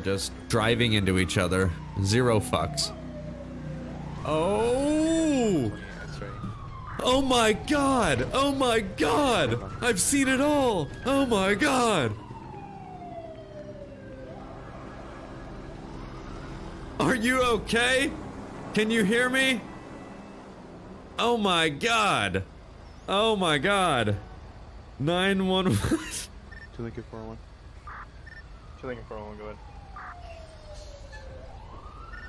just driving into each other. Zero fucks. Oh! Oh my god! Oh my god! I've seen it all! Oh my god! Are you okay? Can you hear me? Oh my god! Oh my god! 911. Two Lincoln 401. Two Lincoln 401, go ahead.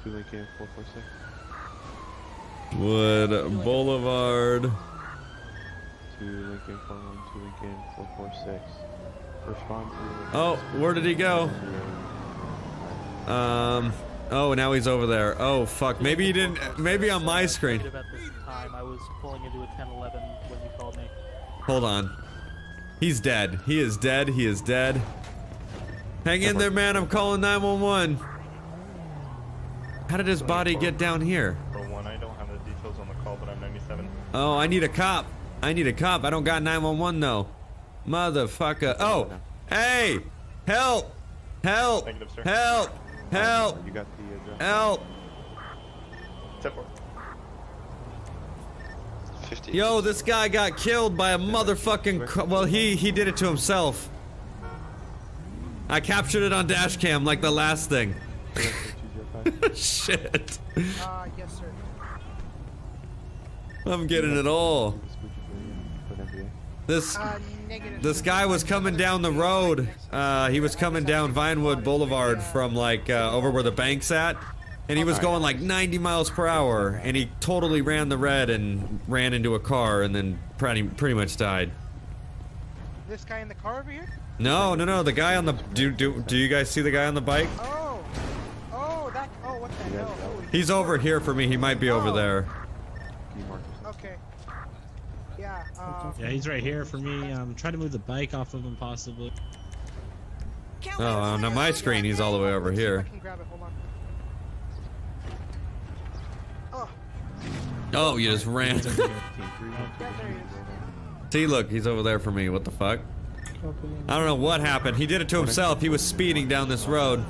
Two Lincoln 446. Wood Boulevard. Two Lincoln 401. Two Lincoln 446. Respond to. Oh, where did he go? Um. Oh, now he's over there. Oh, fuck. Maybe he didn't. Maybe on my screen. About this time, I was pulling into a 1011 when you called me. Hold on. He's dead. He is dead. He is dead. Hang in there, man. I'm calling 911. How did his body get down here? 401, I don't have the details on the call, but I'm 97. Oh, I need a cop. I need a cop. I don't got 911 though. Motherfucker. Oh, hey! Help! Help! Negative, sir. Help! Help! You got the uh, address. Help! 10 4. 50. Yo, this guy got killed by a motherfucking. Well, he he did it to himself. I captured it on dash cam like the last thing. Shit. Uh, yes, sir. I'm getting it all. For an MBA. This Uh, this guy was coming down the road. Uh, he was coming down Vinewood Boulevard from like uh, over where the bank's at, and he was going like 90 miles per hour, and he totally ran the red and ran into a car, and then pretty pretty much died. This guy in the car over here? No, no, no. The guy on the do do do you guys see the guy on the bike? Oh. Oh, that. Oh, what the hell? Holy He's over here for me. He might be over Oh. there. Okay. Yeah. Uh, Yeah, he's right here for me. Um, trying to move the bike off of him, possibly. Oh, on my screen, he's all the way over let's see if here. I can grab it. Hold on. Oh, Oh, you just ran. Key 312. yeah, there he is. See, look, he's over there for me. What the fuck? I don't know what happened. He did it to himself. He was speeding down this road.